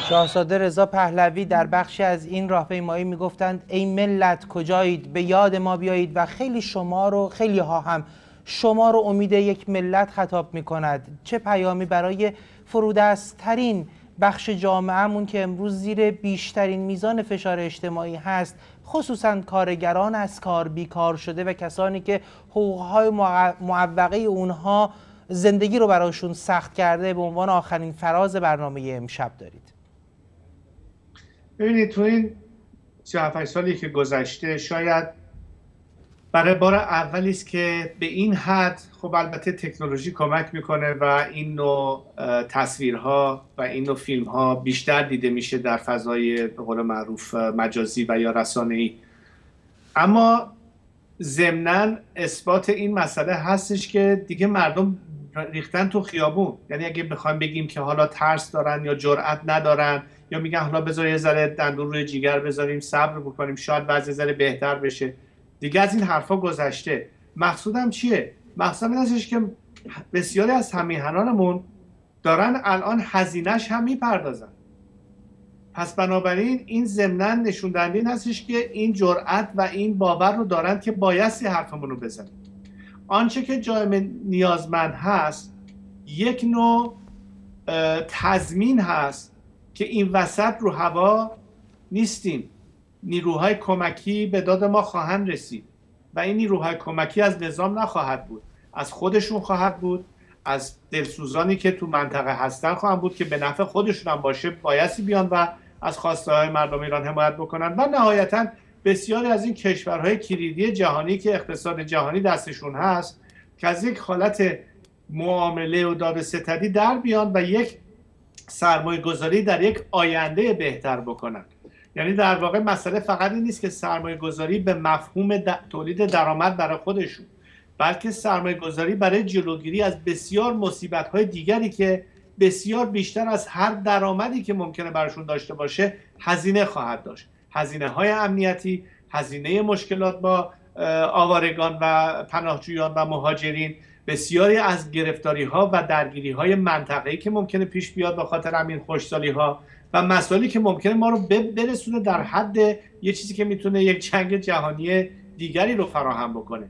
شاهزاده رضا پهلوی در بخشی از این راهپیمایی می‌گفتند ای ملت کجایید؟ به یاد ما بیایید و خیلی شما رو خیلی ها هم شما رو امید یک ملت خطاب می کند چه پیامی برای فرودستترین بخش جامعهمون که امروز زیر بیشترین میزان فشار اجتماعی هست خصوصا کارگران از کار بیکار شده و کسانی که حقوقهای معوقه اونها زندگی رو براشون سخت کرده به عنوان آخرین فراز برنامه امشب دارید. ببینید تو این 37 سالی که گذشته شاید برای بار اولی است که به این حد خب البته تکنولوژی کمک می‌کنه و این نوع تصویرها و این نوع فیلم ها بیشتر دیده میشه در فضای به قول معروف مجازی و یا رسانه ای اما ضمنا اثبات این مسئله هستش که دیگه مردم ریختن تو خیابون. یعنی اگه بخوایم بگیم که حالا ترس دارن یا جرأت ندارن یا میگن حالا بذار یه ذره دندون روی جیگر بذاریم صبر بکنیم شاید بعضی ذره بهتر بشه. دیگه از این حرفا گذشته. مقصودم چیه؟ مقصودم این هستش که بسیاری از همیهنانمون دارن الان هزینهش هم می‌پردازن. پس بنابراین این ضمنا نشون دهنده این هستش که این جرأت و این باور رو دارن که بایستی حرفمون رو بزنیم آنچه که جای نیازمند هست یک نوع تضمین هست که این وسط رو هوا نیستیم. نیروهای کمکی به داد ما خواهند رسید و این نیروهای کمکی از نظام نخواهد بود از خودشون خواهد بود از دلسوزانی که تو منطقه هستن خواهند بود که به نفع خودشون هم باشه بایستی بیان و از خواسته های مردم ایران حمایت بکنن. و نهایتا بسیاری از این کشورهای کلیدی جهانی که اقتصاد جهانی دستشون هست که از یک حالت معامله و داد ستدی در بیان و یک سرمایه گذاری در یک آینده بهتر بکنن. یعنی در واقع مسئله فقط این نیست که سرمایه گذاری به مفهوم تولید درآمد برای خودشون بلکه سرمایه گذاری برای جلوگیری از بسیار مصیبت های دیگری که بسیار بیشتر از هر درآمدی که ممکنه براشون داشته باشه هزینه خواهد داشت. هزینه های امنیتی هزینه مشکلات با آوارگان و پناهجویان و مهاجرین بسیاری از گرفتاری ها و درگیری های منطقه‌ای که ممکنه پیش بیاد به خاطر همین خوشسالی ها و مسائلی که ممکنه ما رو برسونه در حد یه چیزی که می‌تونه یک جنگ جهانی دیگری رو فراهم بکنه.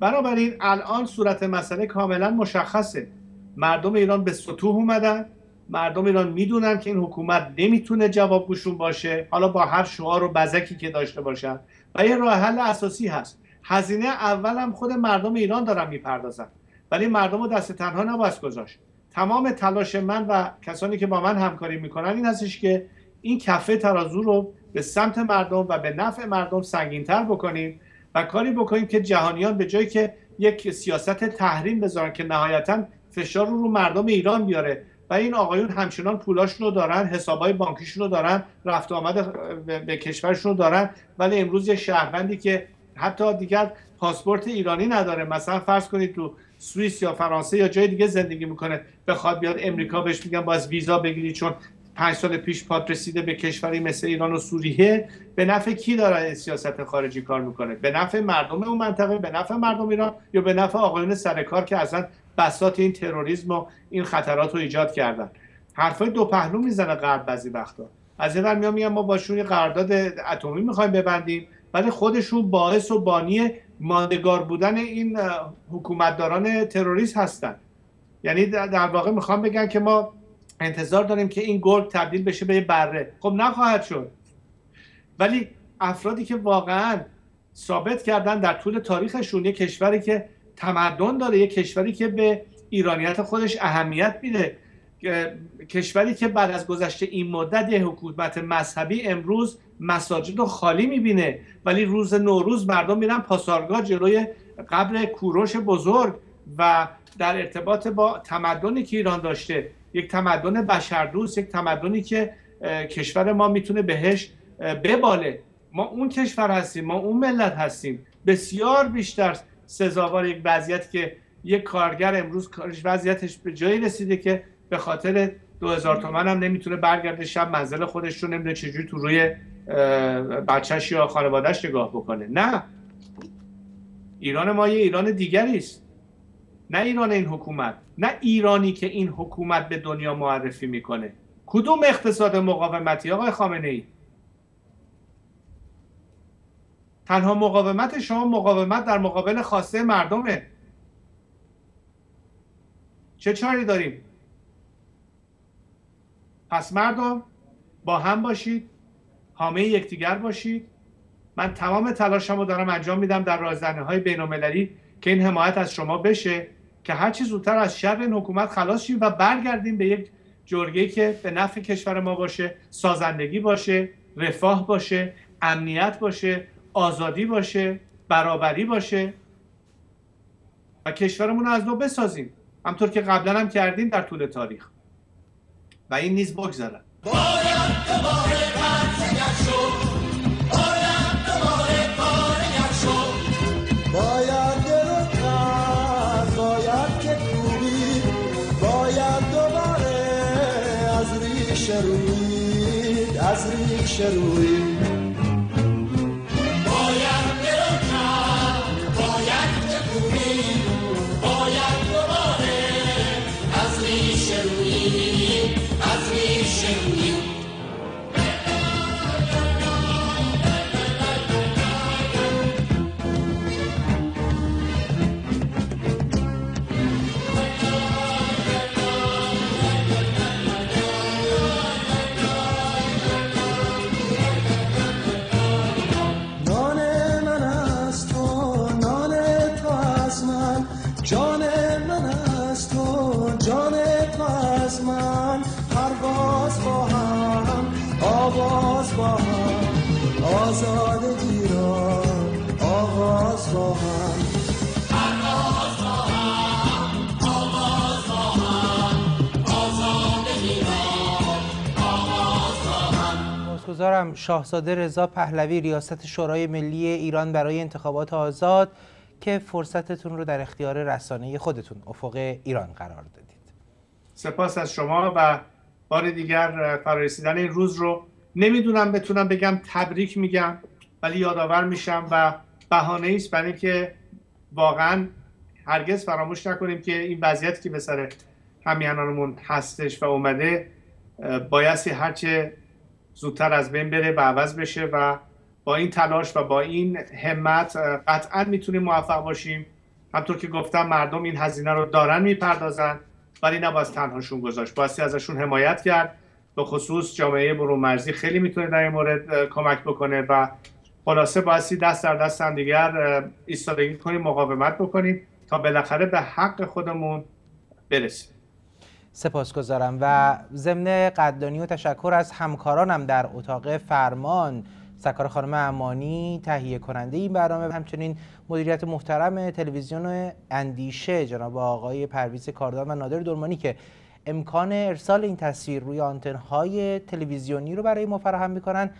بنابراین الان صورت مسئله کاملا مشخصه. مردم ایران به سطوح اومدن. مردم ایران می‌دونن که این حکومت نمی‌تونه جوابگوشون باشه. حالا با هر شعار و بزکی که داشته باشن. و یه راه حل اساسی هست. هزینه اول هم خود مردم ایران دارن می‌پردازن. ولی مردم رو دست تنها نباید گذاشت. تمام تلاش من و کسانی که با من همکاری می‌کنن این هستش که این کفه ترازو رو به سمت مردم و به نفع مردم سنگینتر بکنیم و کاری بکنیم که جهانیان به جایی که یک سیاست تحریم بذارن که نهایتا فشار رو رو مردم ایران بیاره. و این آقایون همچنان پولاشون رو دارن حسابای بانکیشون رو دارن رفت آمد به کشورشون رو دارن. ولی امروز یه شهروندی که حتی دیگر پاسپورت ایرانی نداره. مثلا فرض کنید تو سوئیس یا فرانسه یا جای دیگه زندگی می‌کنه. بخواد بیاد امریکا بهش میگن باز ویزا بگیری چون پنج سال پیش پات رسیده به کشوری مثل ایران و سوریه. به نفع کی داره سیاست خارجی کار می‌کنه؟ به نفع مردم اون منطقه به نفع مردم ایران یا به نفع آقایون سرکار که اصلا بساط این تروریسم و این خطرات رو ایجاد کردن. حرفای دو پهلو می‌زنه غرب بعضی وقتا. از این ور میگن ما باشون یه قرارداد اتمی می‌خوایم ببندیم ولی خودشون باعث و بانی ماندگار بودن این حکومتداران تروریست هستن. یعنی در واقع می‌خوام بگن که ما انتظار داریم که این گرگ تبدیل بشه به بره. خب نخواهد شد. ولی افرادی که واقعا ثابت کردن در طول تاریخشون یه کشوری که تمدن داره یه کشوری که به ایرانیت خودش اهمیت میده. کشوری که بعد از گذشته این مدت یه حکومت مذهبی امروز مساجد رو خالی می‌بینه ولی روز نوروز مردم میرن پاسارگاه جلوی قبر کوروش بزرگ و در ارتباط با تمدنی که ایران داشته. یک تمدن بشردوست یک تمدنی که کشور ما می‌تونه بهش بباله. ما اون کشور هستیم ما اون ملت هستیم. بسیار بیشتر سزاوار یک وضعیت که یک کارگر امروز وضعیتش به جایی رسیده که به خاطر دو هزار تومن هم نمی‌تونه برگرده شب منزل خودش رو نمی‌دونه چجوری تو روی بچهش یا خانوادهش نگاه بکنه. نه. ایران ما یه ایران دیگری است. نه ایران این حکومت نه ایرانی که این حکومت به دنیا معرفی می‌کنه. کدوم اقتصاد مقاومتی؟ آقای خامنه ای تنها مقاومت شما مقاومت در مقابل خواسته مردمه. چه چاری داریم؟ پس مردم با هم باشید حامه یکدیگر باشید. من تمام تلاشمو دارم انجام میدم در رازدنه های بین که این حمایت از شما بشه که هر چی زودتر از شر این حکومت خلاص شیم و برگردیم به یک جرگه که به نفع کشور ما باشه سازندگی باشه رفاه باشه امنیت باشه آزادی باشه برابری باشه و کشورمون رو از نو بسازیم. همطور که قبلا هم کردیم در طول تاریخ. و این نیز بگذرن Shall از سپاسگزارم شاهزاده رضا پهلوی ریاست شورای ملی ایران برای انتخابات آزاد که فرصتتون رو در اختیار رسانه خودتون افق ایران قرار دادید. سپاس از شما و بار دیگر فرارسیدن این روز رو نمی‌دونم بتونم بگم تبریک میگم ولی یادآور میشم و بهانه است برای اینکه واقعا هرگز فراموش نکنیم که این وضعیتی که به سر همیهنانمون هستش و اومده بایستی هرچه زودتر از بین بره و عوض بشه و با این تلاش و با این همت قطعا می‌تونیم موفق باشیم. همطور که گفتم مردم این هزینه رو دارن می‌پردازن ولی نباید تنهاشون گذاشت. بایستی ازشون حمایت کرد. به خصوص جامعه برون مرزی خیلی می‌تونه در این مورد کمک بکنه و خلاصه بایستی دست در دست هم دیگر ایستادگی کنیم مقاومت بکنیم تا بالاخره به حق خودمون برسیم. سپاسگزارم و ضمن قدردانی و تشکر از همکارانم در اتاق فرمان. سرکار خانم امانی تهیه کننده این برنامه همچنین مدیریت محترم تلویزیون اندیشه جناب آقای پرویز کاردان و نادر درمانی که امکان ارسال این تصویر روی آنتن‌های تلویزیونی رو برای ما فراهم می‌کنن.